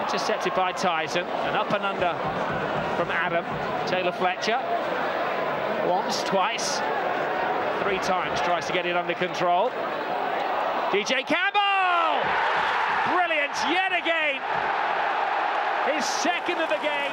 Intercepted by Tyson, and up and under from Adam. Taylor Fletcher, once, twice, three times, tries to get it under control. DJ Campbell! Brilliant, yet again. His second of the game.